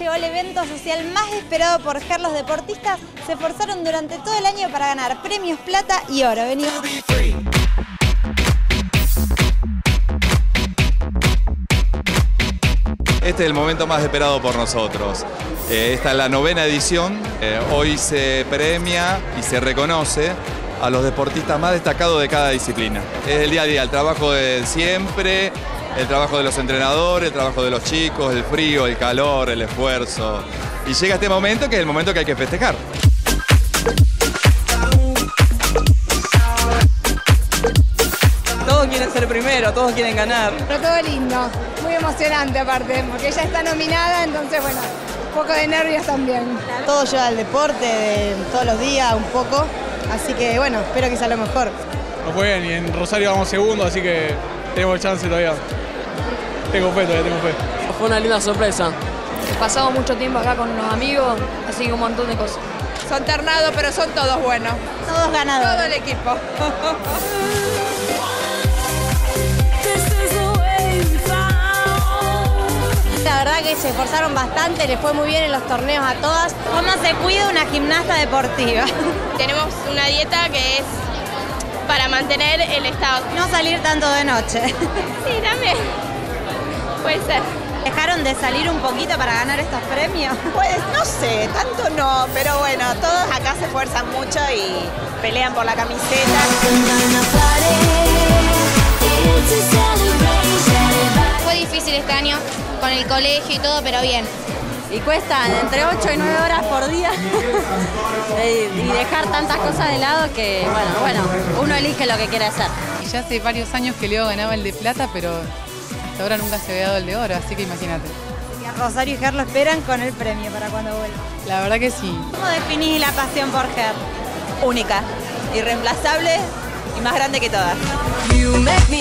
llegó el evento social más esperado por GER. Los deportistas se esforzaron durante todo el año para ganar premios plata y oro. Vení. Este es el momento más esperado por nosotros. Eh, esta es la novena edición. Eh, hoy se premia y se reconoce a los deportistas más destacados de cada disciplina. Es el día a día, el trabajo de siempre, el trabajo de los entrenadores, el trabajo de los chicos, el frío, el calor, el esfuerzo. Y llega este momento que es el momento que hay que festejar. Todos quieren ser primero, todos quieren ganar. Pero todo lindo, muy emocionante aparte, porque ella está nominada, entonces bueno, un poco de nervios también. Todo lleva al deporte de todos los días, un poco, así que bueno, espero que sea lo mejor. Nos fue bien y en Rosario vamos segundo, así que tenemos chance todavía. Tengo fe, todavía tengo fe. Fue una linda sorpresa. Pasamos mucho tiempo acá con unos amigos, así que un montón de cosas. Son ternados, pero son todos buenos. Todos ganadores. Todo el equipo. La verdad que se esforzaron bastante, les fue muy bien en los torneos a todas. ¿Cómo se cuida una gimnasta deportiva? Tenemos una dieta que es para mantener el estado. No salir tanto de noche. Sí, también. Puede ser. ¿Dejaron de salir un poquito para ganar estos premios? Pues no sé, tanto no, pero bueno, todos acá se esfuerzan mucho y pelean por la camiseta. Fue difícil este año con el colegio y todo, pero bien. Y cuestan entre 8 y 9 horas por día y dejar tantas cosas de lado que, bueno, bueno, uno elige lo que quiere hacer. Y ya hace varios años que Leo ganaba el de plata, pero hasta ahora nunca se había dado el de oro, así que imagínate. Rosario y Ger lo esperan con el premio para cuando vuelva. La verdad que sí. ¿Cómo definís la pasión por Ger? Única, irreemplazable y más grande que todas. You make me